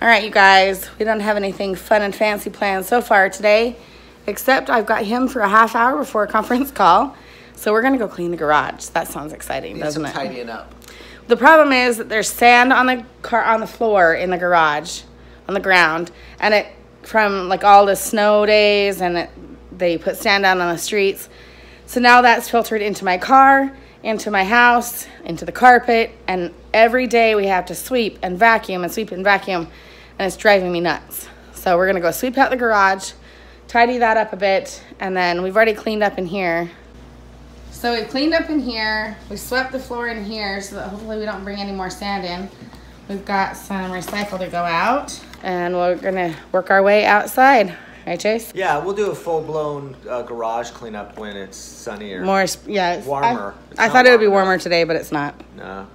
All right, you guys, we don't have anything fun and fancy planned so far today, except I've got him for a half hour before a conference call. So we're gonna go clean the garage. That sounds exciting, Need doesn't some it? tidying up. The problem is that there's sand on the car on the floor in the garage, on the ground, and it from like all the snow days and it, they put sand down on the streets. So now that's filtered into my car, into my house, into the carpet, and every day we have to sweep and vacuum and sweep and vacuum, and it's driving me nuts. So we're gonna go sweep out the garage, tidy that up a bit, and then we've already cleaned up in here. So we cleaned up in here. We swept the floor in here so that hopefully we don't bring any more sand in. We've got some recycle to go out, and we're gonna work our way outside. Right, Chase? Yeah, we'll do a full blown uh, garage cleanup when it's sunnier. More, yeah. Warmer. I, I thought it would be warmer today, but it's not. No,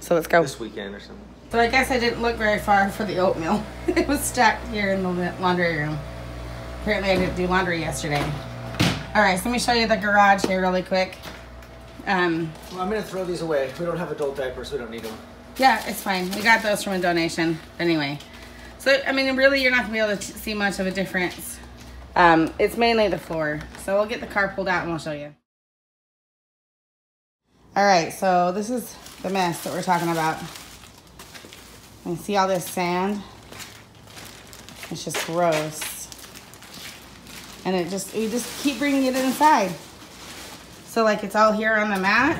So let's go. this weekend or something. So I guess I didn't look very far for the oatmeal. it was stacked here in the laundry room. Apparently I didn't do laundry yesterday. All right, so let me show you the garage here really quick. Um, Well, I'm gonna throw these away. We don't have adult diapers. We don't need them. Yeah, it's fine. We got those from a donation anyway. So, I mean, really, you're not going to be able to see much of a difference. Um, it's mainly the floor. So, we'll get the car pulled out and we'll show you. All right, so this is the mess that we're talking about. You see all this sand? It's just gross. And it just, we just keep bringing it inside. So, like, it's all here on the mat.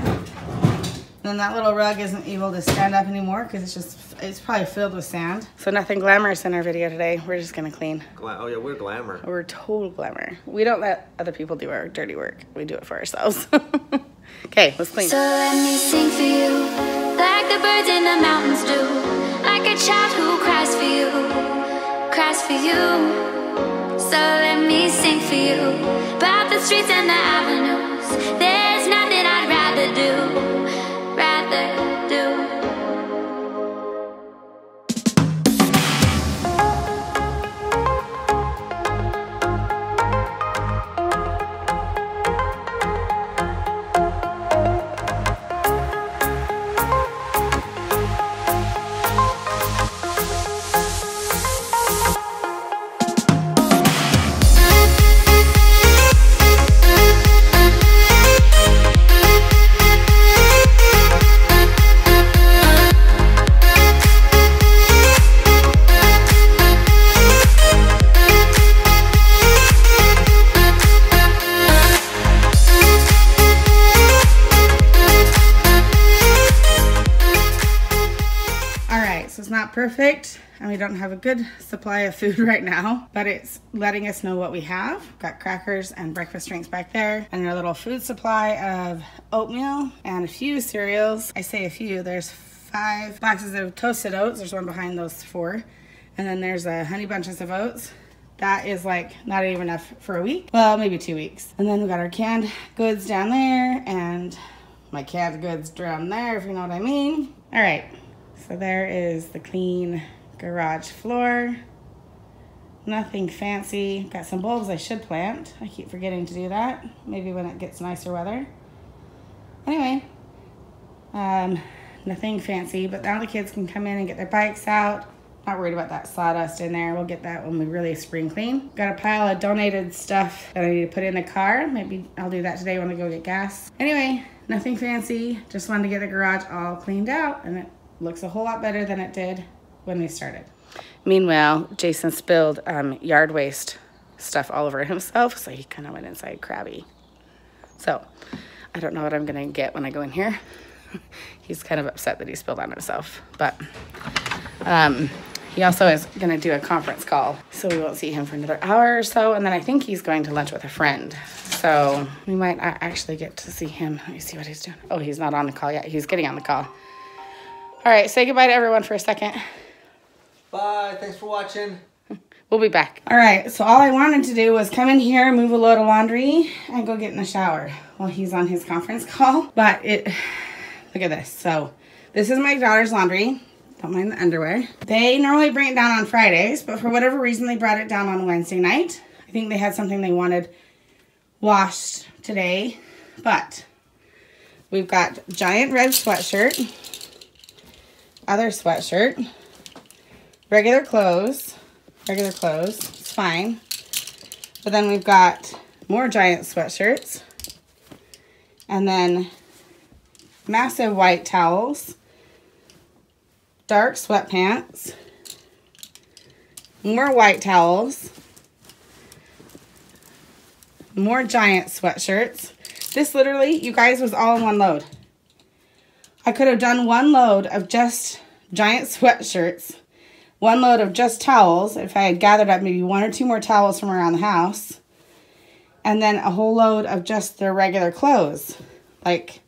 Then that little rug isn't able to stand up anymore because it's just, it's probably filled with sand. So nothing glamorous in our video today. We're just gonna clean. Gla- oh yeah, we're glamour. We're total glamour. We don't let other people do our dirty work. We do it for ourselves. okay, let's clean. So let me sing for you, like the birds in the mountains do, like a child who cries for you, cries for you. So let me sing for you, about the streets and the avenues. There's nothing I'd rather do, perfect and we don't have a good supply of food right now, but it's letting us know what we have. Got crackers and breakfast drinks back there and our little food supply of oatmeal and a few cereals. I say a few, there's five boxes of toasted oats. There's one behind those four. And then there's a honey bunches of oats. That is like not even enough for a week. Well, maybe two weeks. And then we got our canned goods down there and my canned goods down there, if you know what I mean. All right, so there is the clean garage floor. Nothing fancy. Got some bulbs I should plant. I keep forgetting to do that. Maybe when it gets nicer weather. Anyway, um, nothing fancy, but now the kids can come in and get their bikes out. Not worried about that sawdust in there. We'll get that when we really spring clean. Got a pile of donated stuff that I need to put in the car. Maybe I'll do that today when I go get gas. Anyway, nothing fancy. Just wanted to get the garage all cleaned out and it looks a whole lot better than it did when we started. Meanwhile, Jason spilled um, yard waste stuff all over himself, so he kind of went inside crabby. So I don't know what I'm gonna get when I go in here. He's kind of upset that he spilled on himself, but um, he also is gonna do a conference call, so we won't see him for another hour or so, and then I think he's going to lunch with a friend. So we might actually get to see him. Let me see what he's doing. Oh, he's not on the call yet. He's getting on the call. All right, say goodbye to everyone for a second. Bye. Thanks for watching. We'll be back. All right, so all I wanted to do was come in here, move a load of laundry, and go get in the shower while he's on his conference call. But it, look at this. So this is my daughter's laundry. Don't mind the underwear. They normally bring it down on Fridays, but for whatever reason, they brought it down on Wednesday night. I think they had something they wanted washed today, but we've got giant red sweatshirt, other sweatshirt, regular clothes, regular clothes, it's fine. But then we've got more giant sweatshirts. And then massive white towels, dark sweatpants, more white towels, more giant sweatshirts. This literally, you guys, was all in one load. I could have done one load of just giant sweatshirts, one load of just towels, if I had gathered up maybe one or two more towels from around the house, and then a whole load of just their regular clothes. Like,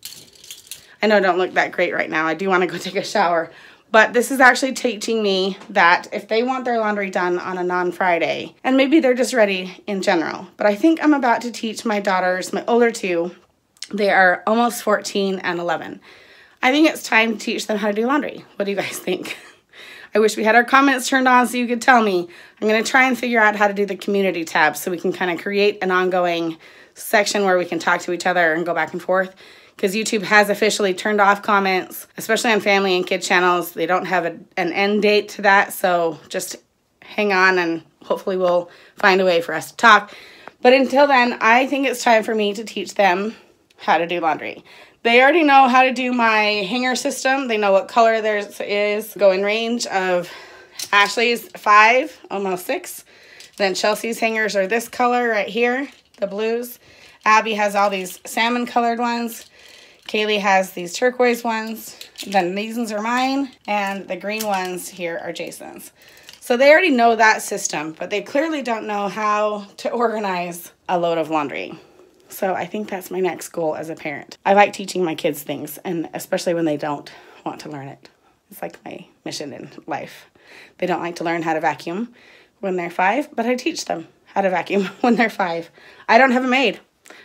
I know I don't look that great right now. I do want to go take a shower. But this is actually teaching me that if they want their laundry done on a non-Friday, and maybe they're just ready in general, but I think I'm about to teach my daughters, my older two, they are almost 14 and 11. I think it's time to teach them how to do laundry. What do you guys think? I wish we had our comments turned on so you could tell me. I'm going to try and figure out how to do the community tab so we can kind of create an ongoing section where we can talk to each other and go back and forth because YouTube has officially turned off comments, especially on family and kid channels. They don't have a, an end date to that, so just hang on and hopefully we'll find a way for us to talk. But until then, I think it's time for me to teach them how to do laundry. They already know how to do my hanger system. They know what color theirs is. Go in range of Ashley's five, almost six. Then Chelsea's hangers are this color right here, the blues. Abby has all these salmon colored ones. Kaylee has these turquoise ones. Then these ones are mine. And the green ones here are Jason's. So they already know that system, but they clearly don't know how to organize a load of laundry. So I think that's my next goal as a parent. I like teaching my kids things, and especially when they don't want to learn it. It's like my mission in life. They don't like to learn how to vacuum when they're five, but I teach them how to vacuum when they're five. I don't have a maid.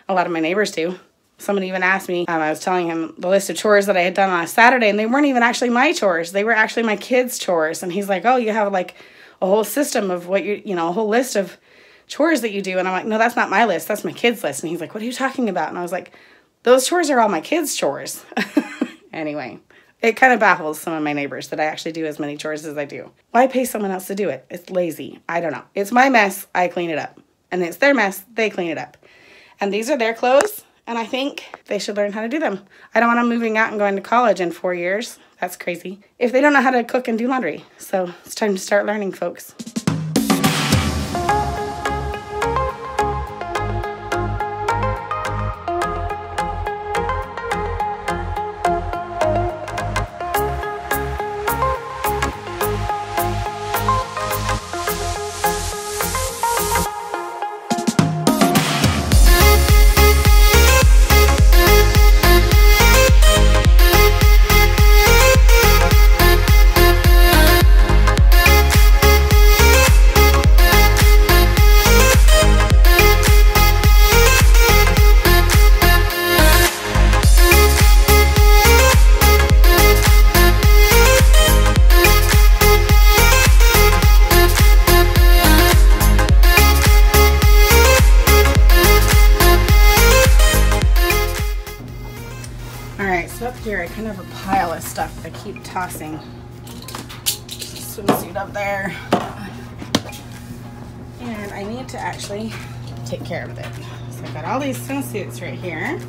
A lot of my neighbors do. Somebody even asked me, um, I was telling him the list of chores that I had done on a Saturday, and they weren't even actually my chores. They were actually my kids' chores. And he's like, Oh, you have like a whole system of what you, you know, a whole list of chores that you do. And I'm like, No, that's not my list. That's my kids' list. And he's like, What are you talking about? And I was like, Those chores are all my kids' chores. anyway, it kind of baffles some of my neighbors that I actually do as many chores as I do. Why pay someone else to do it? It's lazy. I don't know. It's my mess. I clean it up. And it's their mess. They clean it up. And these are their clothes and I think they should learn how to do them. I don't want them moving out and going to college in four years. That's crazy. If they don't know how to cook and do laundry. So it's time to start learning, folks. Tossing swimsuit up there. And I need to actually take care of it. So I've got all these swimsuits right here.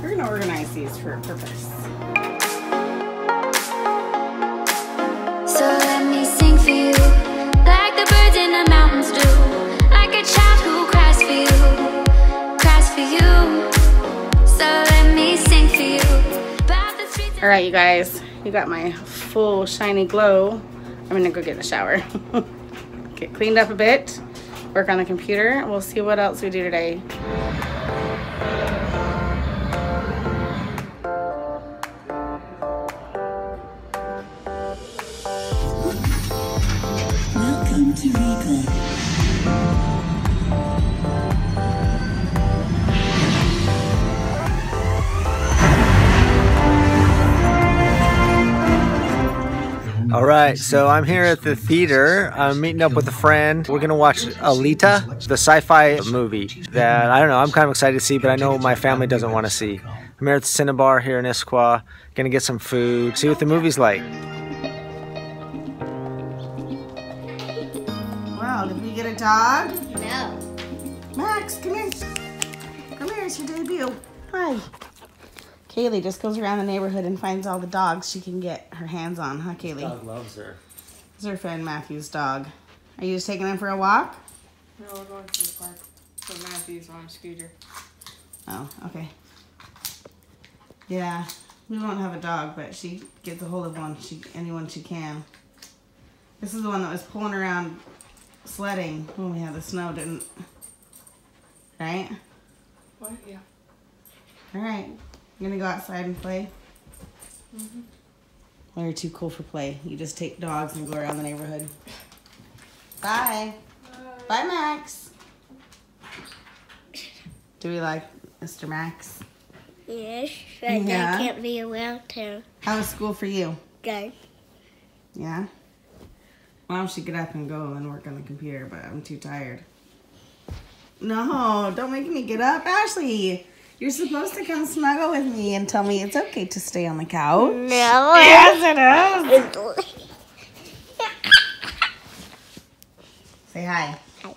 We're gonna organize these for a purpose. So let me sing for you, like the birds in the mountains do, like a child who cries for you, cries for you. So let me sing for you. All right, you guys, you got my full shiny glow. I'm gonna go get in the shower. get cleaned up a bit, work on the computer. We'll see what else we do today. Welcome to Reaper. All right, so I'm here at the theater. I'm meeting up with a friend. We're gonna watch Alita, the sci-fi movie that I don't know. I'm kind of excited to see, but I know my family doesn't want to see. I'm here at the Cinebarre here in Issaquah. Gonna get some food, see what the movie's like. world? Did we get a dog? No. Max, come here. Come here, it's your debut. Hi. Kaylee just goes around the neighborhood and finds all the dogs she can get her hands on, huh, Kaylee? Dog loves her. This is her friend Matthew's dog. Are you just taking him for a walk? No, we're going to the park. So Matthew's on a scooter. Oh, okay. Yeah, we won't have a dog, but she gets a hold of one. She anyone she can. This is the one that was pulling around sledding when we had the snow, didn't? Right. What? Yeah. All right. You gonna go outside and play? Mm-hmm. Well, you're too cool for play. You just take dogs and go around the neighborhood. Bye. Bye, Max. Do we like Mr. Max? Yes, but Yeah. I can't be around her. How was school for you? Good. Yeah. Why don't you get up and go and work on the computer? But I'm too tired. No, don't make me get up, Ashley. You're supposed to come snuggle with me and tell me it's okay to stay on the couch. No. Yes, it is. Say hi. Hi.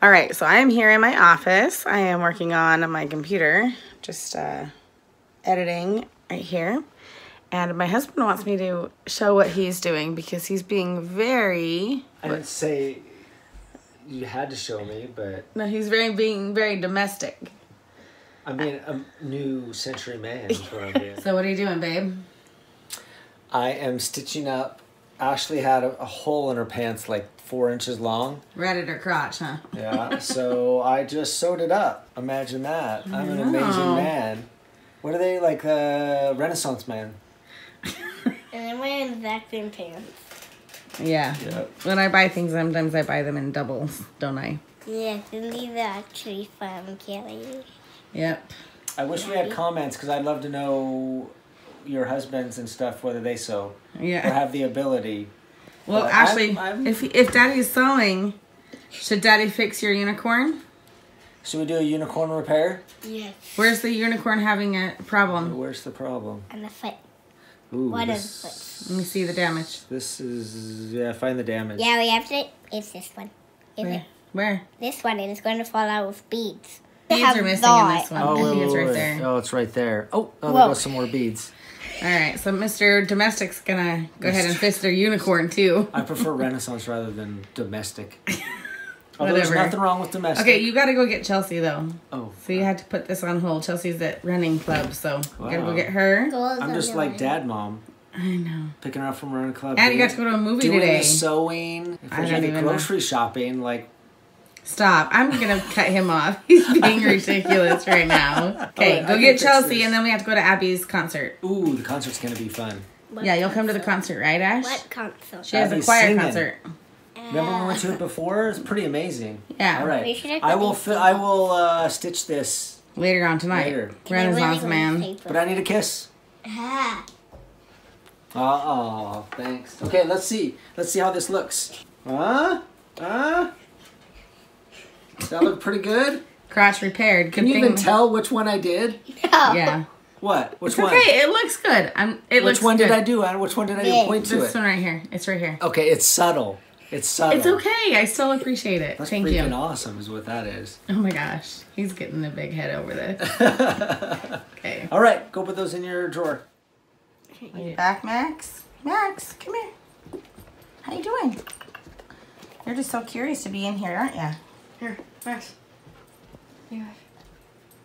All right, so I am here in my office. I am working on my computer, just uh, editing right here. And my husband wants me to show what he's doing because he's being very I didn't say you had to show me, but no, he's very being very domestic. I'm being a new century man. Is what I'm being. So what are you doing, babe? I am stitching up. Ashley had a, a hole in her pants like four inches long. Right at her crotch, huh? Yeah, so I just sewed it up. Imagine that. I'm an amazing man. What are they like? Uh, Renaissance man. And I'm wearing vacuum pants. Yeah. Yep. When I buy things, sometimes I buy them in doubles, don't I? Yes, and these are actually from Kelly. Yep. I wish we had comments because I'd love to know your husbands and stuff whether they sew or have the ability. Well, But Ashley, I'm- I'm- if if Daddy's sewing, should Daddy fix your unicorn? Should we do a unicorn repair? Yes. Where's the unicorn having a problem? Where's the problem? On the foot. Ooh, What this, is foot? Let me see the damage. This is yeah. Find the damage. Yeah, we have to. It's this one. Is Where? it? Where? This one, and it's going to fall out with beads. Beads Have are missing that. in this one. Oh, I think wait, it's right wait. there. Oh, it's right there. Oh, oh, there goes some more beads. All right, so Mr. Domestic's gonna go ahead and fist their unicorn too. I prefer Renaissance rather than domestic. Although there's nothing wrong with domestic. Okay, you gotta go get Chelsea though. Oh, So you uh, had to put this on hold. Chelsea's at running club, so you gotta go get her. Goes I'm just like dad, mom, I know. picking her up from running club. And you doing- got to go to a movie doing today. the sewing. If I there's don't any even know. grocery shopping, like Stop. I'm gonna cut him off. He's being ridiculous right now. Okay, Alright, I go get Chelsea this. and then we have to go to Abby's concert. ooh, the concert's gonna be fun. What Yeah, you'll come to the concert, right, Ash? What console? She has a choir singing. concert. Remember when we went to it before? It's pretty amazing. Yeah. All We right. should have I will. Fi- I will uh, stitch this, Later on tonight. Later. Renaissance Really man. but I need a kiss. Ah. Oh, thanks. Okay, let's see. Let's see how this looks. Huh? Huh? Does that looked pretty good? Crotch repaired. Good Can you thing. even tell which one I did? Yeah. What? Which It's one? okay. It looks good. I'm. It looks Which one good. did I do? And Which one did I do? Yeah. Point to This it. one right here. It's right here. Okay, it's subtle. It's subtle. It's okay. I still appreciate it. That's Thank freaking you. awesome, is what that is. Oh my gosh, he's getting a big head over this. Okay. All right, go put those in your drawer. Are you back, Max? Max, come here. How you doing? You're just so curious to be in here, aren't you? Here, Max. Yeah.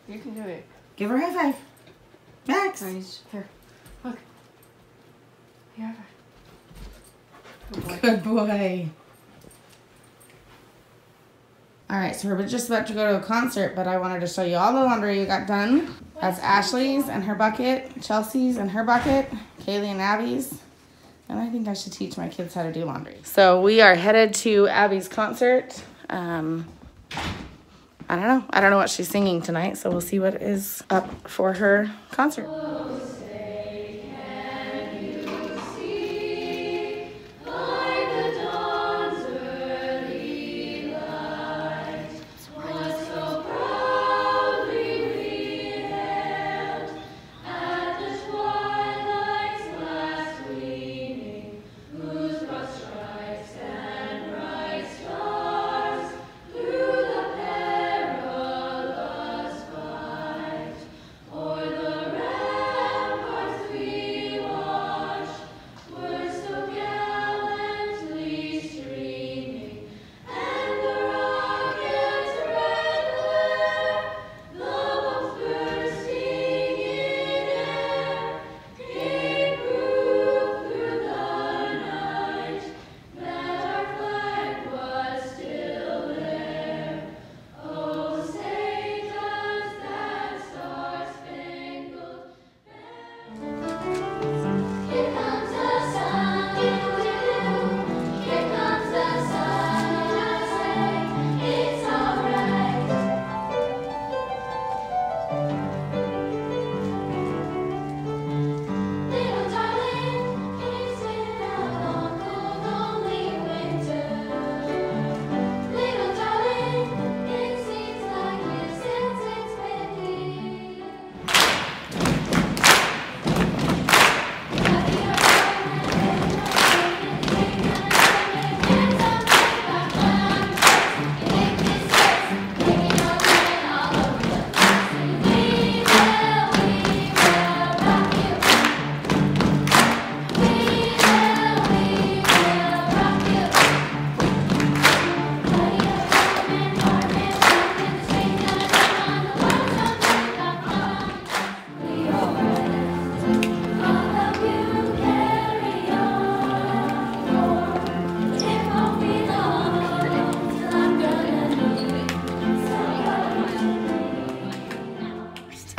You can do it. Give her a high five. Max. Nice. Here. Look. Yeah. Good boy. Good boy. All right, so we're just about to go to a concert, but I wanted to show you all the laundry you got done. That's Ashley's and her bucket, Chelsea's and her bucket, Kaylee and Abby's. And I think I should teach my kids how to do laundry. So we are headed to Abby's concert. Um, I don't know. I don't know what she's singing tonight, so we'll see what is up for her concert.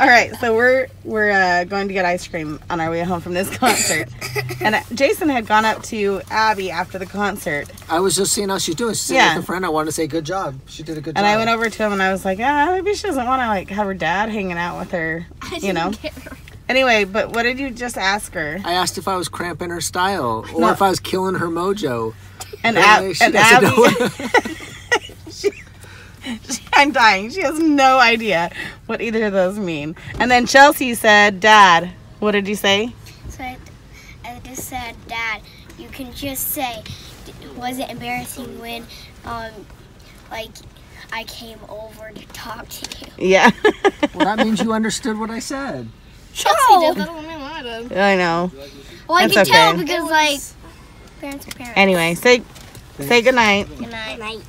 All right, so we're we're uh, going to get ice cream on our way home from this concert, and uh, Jason had gone up to Abby after the concert, I was just seeing how she's doing. She's Yeah. with a friend. I wanted to say good job. She did a good and job. And I went over to him and I was like, ah, maybe she doesn't want to like have her dad hanging out with her, you know. Anyway, but what did you just ask her? I asked if I was cramping her style or No. if I was killing her mojo. And, Apparently Ab- she and Abby, know. I'm dying. She has no idea what either of those mean. And then Chelsea said, "Dad, what did you say?" So I, I just said, Dad, you can just say, was it embarrassing when, um, like, I came over to talk to you? Yeah, well, that means you understood what I said. No. I know. Well, I That's can tell because, like, parents are parents. Anyway, say say good night. Good night. Good night.